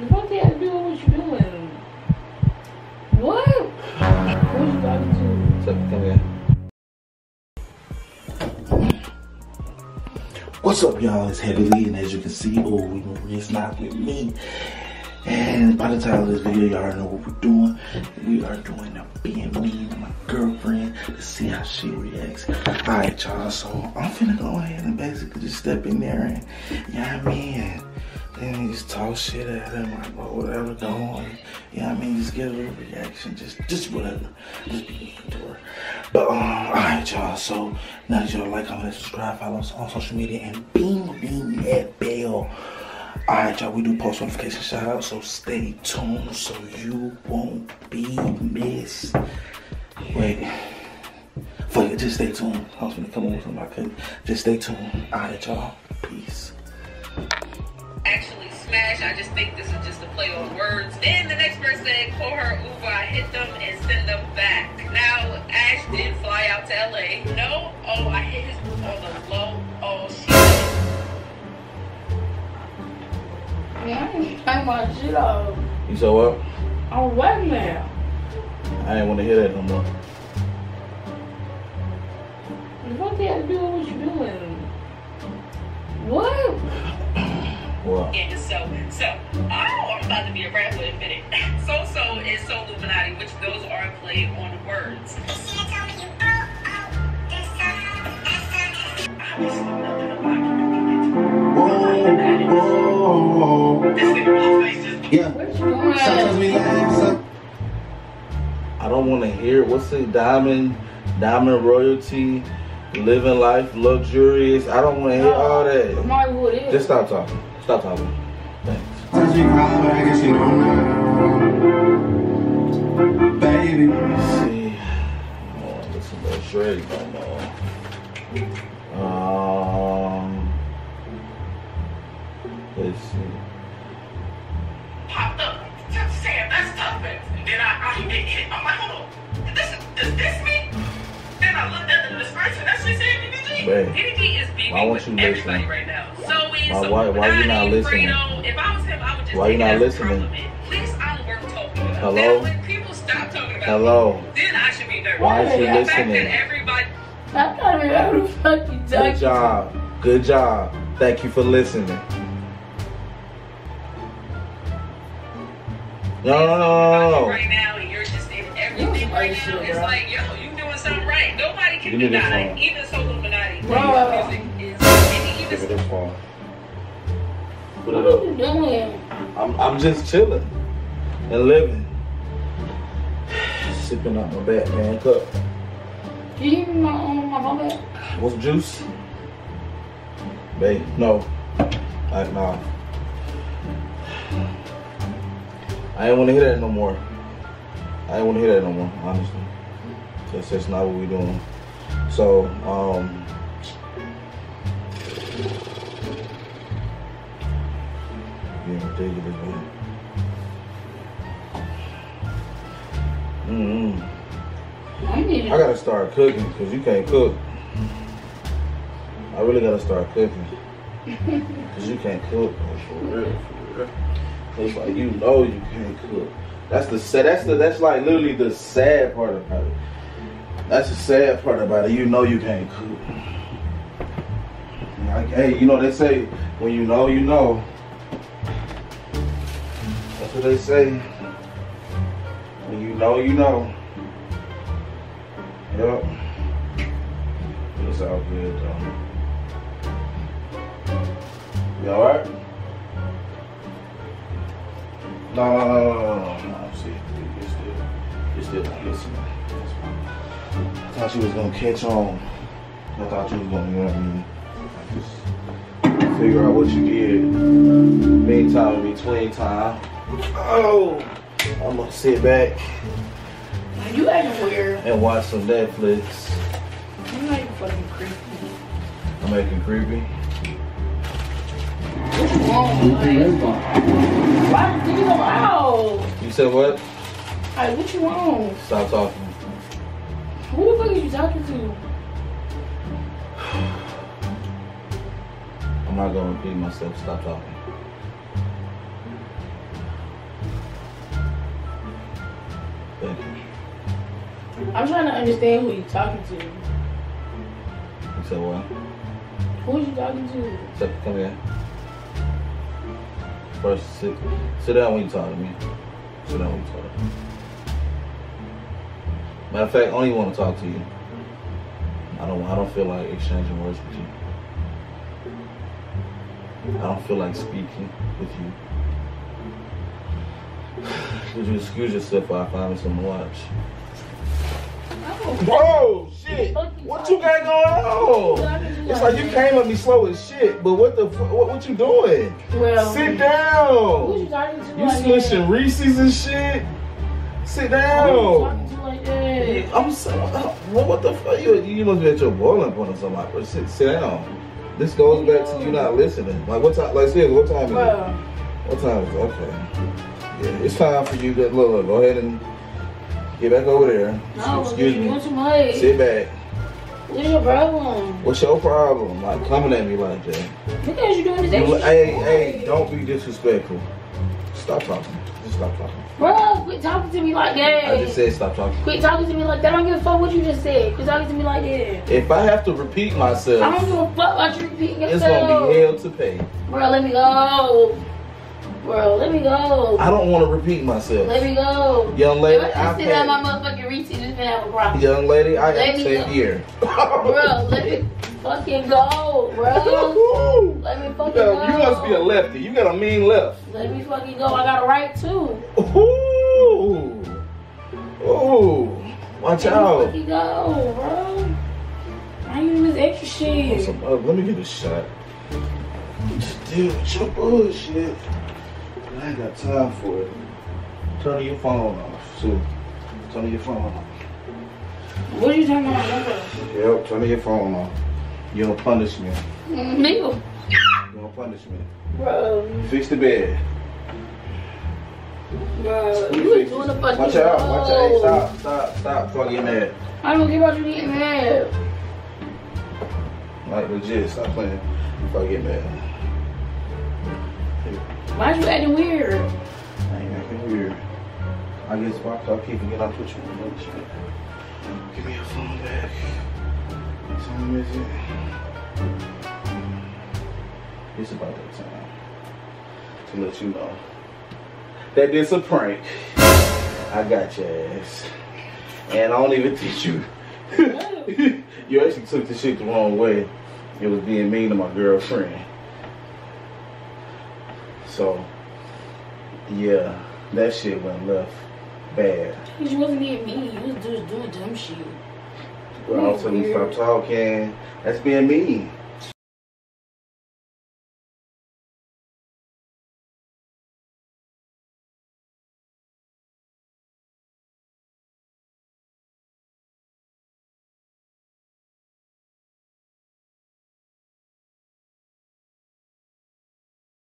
What? What's up? What's up, y'all? It's Heavy Lee, and as you can see, oh, it's not with me. And by the time of this video, y'all know what we're doing. We are doing a being mean with my girlfriend to see how she reacts. Alright, y'all, so I'm finna go ahead and basically just step in there and, you know what I mean? Then just talk shit at her, like, well, whatever, go on. You know what I mean? Just get a little reaction, just, just whatever. Just be mean to her. But, um, alright, y'all, so now that y'all like, comment, subscribe, follow us on social media, and bing, bing that bell. Alright, y'all, we do post notification shout out, so stay tuned so you won't be missed. Wait. Fuck it, just stay tuned. I was gonna come on with something I couldn't. Just stay tuned. Alright, y'all. Peace. Actually smash. I just think this is just a play on words. Then the next person said, call her Uber, I hit them and send them back. Now, Ash did fly out to LA. No, oh, I hit his on the low. Oh, she Man, I ain't trying my shit off. You said what? I'm wet now. I ain't wanna hear that no more. What they have to do with what you doing? What? What? Yeah, so, so, oh, I'm about to be a rapper in a minute. So, so is so Illuminati, which those are a play on words. Obviously, nothing about Whoa, This nigga really plays Yeah. What you doing? Sometimes we laugh. Some... I don't want to hear what's it, diamond, diamond royalty, living life luxurious. I don't want to hear all that. Remind me what it is. Just stop talking. Stop talking. Thanks. Sometimes we cry, but I you don't know. Baby. See, oh, listen to Drake no more. Um, let's see. popped up. Just saying, that's tough. And then I, I get hit. I'm like, hold on. This is, is this me? Said DDG. Babe, is beefing why won't with you everybody listen? right now. So is Why- so why- why you not listening? Fredo. If I was him, I would just Why you not it as a listening? compliment. At least I'm worth talking about. Hello? Now, when people stop talking about Hello? me, then I should be nervous. Why is she the fact listening? that everybody I thought we were the fuck you Good talking job. Good job. Thank you for listening. No, no, no, no, no, right now you're just in everything You right shit, now, it's bro. like, yo, you doing something right. Nobody can Give me this deny. phone. Even so Illuminati. Bro. Music is and Give even it this phone. What are you doing? I'm, I'm just chilling and living. Sipping out my Batman cup. Do you even my um, my phone? What's juice? Babe, no. I, nah. I ain't want to hear that no more. I ain't want to hear that no more, honestly. That's just not what we're doing. So, um, being ridiculous, man. Mm-hmm. I need I gotta start cooking because you can't cook. I really gotta start cooking because you can't cook for real. For real. It's like you know you can't cook. That's the sad. That's the. That's like literally the sad part about it. That's the sad part about it. You know you can't cook. Like, hey, you know they say when you know you know. That's what they say. When you know you know. Yep. It's all good though. You alright? No, no, no, no, no, no, you're. That's fine. I thought you was gonna catch on. I thought you was gonna, you know what I mean? Just figure out what you did. Meantime, in between time. Oh, I'm gonna sit back You acting weird. and watch some Netflix. I'm not even fucking creepy. I'm making creepy. What's wrong? Like, why did you go out? You said what? Like, what you want? Stop talking. Who the fuck are you talking to? I'm not gonna repeat myself. Stop talking. I'm trying to understand who you're talking to. You said what? Who are you talking to? Step, come here. First, sit, sit down when you talk to me. Sit down when you talk to me. Matter of fact, I don't even want to talk to you. I don't. I don't feel like exchanging words with you. I don't feel like speaking with you. Would you excuse yourself while I find me something to watch? Oh, Bro, shit. What you got going on? It's like you came at me slow as shit, but what the fu- what, what you doing? Well, Sit down. you talking to? You like? Reese's and shit. Sit down. like? I'm so. What, what the fuck? You, you must be at your boiling point or something. Like, sit, sit down. This goes back to you not listening. Like, what time? Like, seriously, what time is it? What time is it? Okay. Yeah, it's time for you to look, look, go ahead and get back over there. no, Excuse me. Sit back. What's your problem? What's your problem? Like coming at me like that? Because you're doing this You, hey, hey, don't be disrespectful. Stop talking. Just stop talking. Bro, quit talking to me like that. I just said stop talking. Quit talking to me like that. I don't give a fuck what you just said. Quit talking to me like that. If I have to repeat myself. I don't give a fuck about you repeating yourself. it's gonna be hell to pay. Bro, let me go. Bro, let me go. I don't want to repeat myself. Let me go. Young lady, if I I sit my motherfucking receipt, just gonna have a problem. Young lady, I Let got ten go. year. Bro, let me fucking go, bro. Let me fucking Yo, go. you must be a lefty. You got a mean left. Let me fucking go. I got a right too. Ooh. Ooh. Watch out. Let me fucking go, bro. I ain't even extra shit. Some- uh, let me get a shot. Just deal with your bullshit. I ain't got time for it. Turn your phone off. Sue. Turn your phone off. What are you talking about? Yep, turn your phone off. You don't punish me. Nigga, You don't punish me. bro, Fix the bed. bro, you was doing the fucking Watch out. Watch out. Hey, stop. Stop. Stop. Before I get mad. I don't care about you getting mad. Like legit. Stop playing. Before I get mad. Why you acting weird? I ain't acting weird. I guess why I keep forgetting I put you on the shit. Give me your phone back. What time is it? It's about that time to let you know that this a prank. I got your ass, and I don't even teach you. you actually took the shit the wrong way. It was being mean to my girlfriend. So, yeah, that shit went left bad. You wasn't being mean. You was just doing dumb shit. Well, was telling you stop talking. That's being mean.